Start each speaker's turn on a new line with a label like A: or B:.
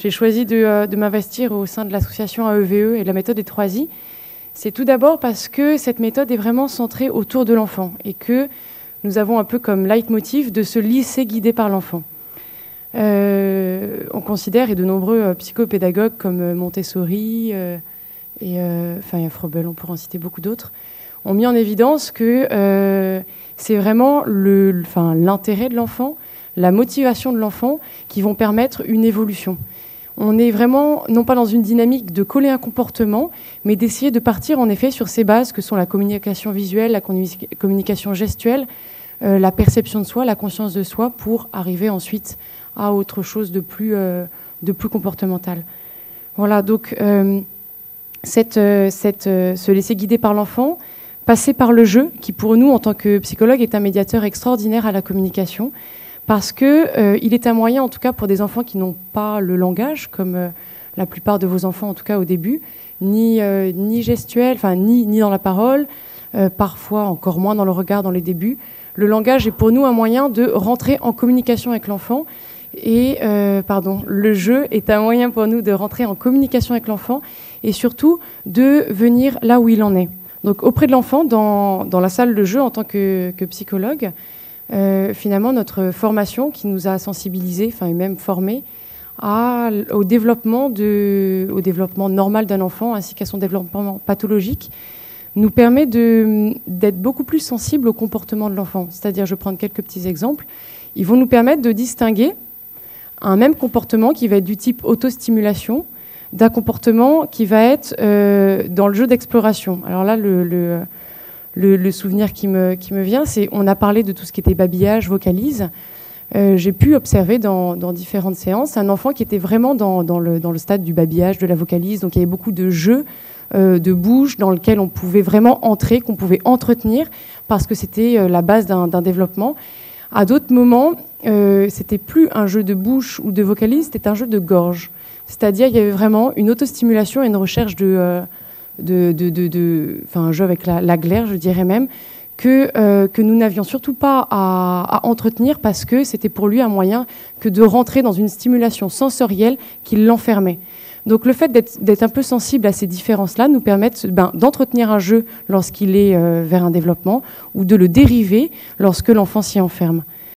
A: j'ai choisi de, de m'investir au sein de l'association AEVE e et de la méthode des 3I, c'est tout d'abord parce que cette méthode est vraiment centrée autour de l'enfant et que nous avons un peu comme leitmotiv de se laisser guider par l'enfant. Euh, on considère, et de nombreux euh, psychopédagogues comme euh, Montessori et enfin Froebel, on pourrait en citer beaucoup d'autres, ont mis en évidence que c'est vraiment l'intérêt de l'enfant, la motivation de l'enfant qui vont permettre une évolution. On est vraiment non pas dans une dynamique de coller un comportement, mais d'essayer de partir en effet sur ces bases que sont la communication visuelle, la communication gestuelle, la perception de soi, la conscience de soi, pour arriver ensuite à autre chose de plus, euh, comportemental. Voilà, donc euh, cette, euh, se laisser guider par l'enfant, passer par le jeu, qui pour nous, en tant que psychologue, est un médiateur extraordinaire à la communication, parce qu'il est un moyen, en tout cas pour des enfants qui n'ont pas le langage, comme la plupart de vos enfants, en tout cas au début, ni, ni gestuel, enfin ni, ni dans la parole, parfois encore moins dans le regard dans les débuts. Le langage est pour nous un moyen de rentrer en communication avec l'enfant et euh, pardon, le jeu est un moyen pour nous de rentrer en communication avec l'enfant et surtout de venir là où il en est. Donc auprès de l'enfant, dans, dans, la salle de jeu en tant que, que psychologue, euh, finalement notre formation qui nous a sensibilisés, enfin et même formés, au, développement normal d'un enfant ainsi qu'à son développement pathologique, nous permet d'être beaucoup plus sensible au comportement de l'enfant. C'est-à-dire, je vais prendre quelques petits exemples. Ils vont nous permettre de distinguer un même comportement qui va être du type autostimulation d'un comportement qui va être euh, dans le jeu d'exploration. Alors là, le, souvenir qui me, vient, c'est on a parlé de tout ce qui était babillage, vocalise. Euh, j'ai pu observer dans, différentes séances un enfant qui était vraiment dans, le, le, stade du babillage, de la vocalise. Donc il y avait beaucoup de jeux euh, de bouche dans lequel on pouvait vraiment entrer, qu'on pouvait entretenir, parce que c'était la base d'un développement. À d'autres moments, euh, c'était plus un jeu de bouche ou de vocalise, c'était un jeu de gorge. C'est-à-dire, il y avait vraiment une autostimulation et une recherche de, euh, de, de, enfin, un jeu avec la, glaire, je dirais même, que, euh, que nous n'avions surtout pas à, entretenir parce que c'était pour lui un moyen que de rentrer dans une stimulation sensorielle qui l'enfermait. Donc le fait d'être un peu sensible à ces différences-là nous permet ben, d'entretenir un jeu lorsqu'il est vers un développement ou de le dériver lorsque l'enfant s'y enferme.